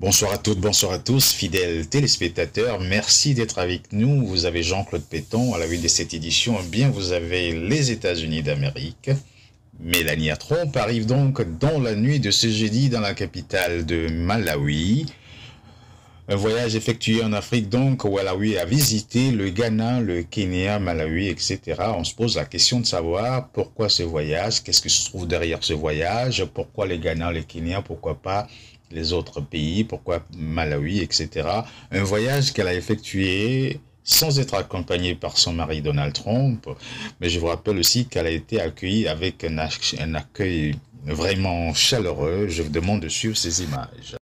Bonsoir à toutes, bonsoir à tous, fidèles téléspectateurs. Merci d'être avec nous. Vous avez Jean-Claude Péton à la une de cette édition. Bien, vous avez les États-Unis d'Amérique. Mélania Trump arrive donc dans la nuit de ce jeudi dans la capitale de Malawi. Un voyage effectué en Afrique donc, où elle a visité le Ghana, le Kenya, Malawi, etc. On se pose la question de savoir pourquoi ce voyage, qu'est-ce qui se trouve derrière ce voyage, pourquoi le Ghana, le Kenya, pourquoi pas les autres pays, pourquoi Malawi, etc. Un voyage qu'elle a effectué sans être accompagnée par son mari Donald Trump. Mais je vous rappelle aussi qu'elle a été accueillie avec un, accueil vraiment chaleureux. Je vous demande de suivre ces images.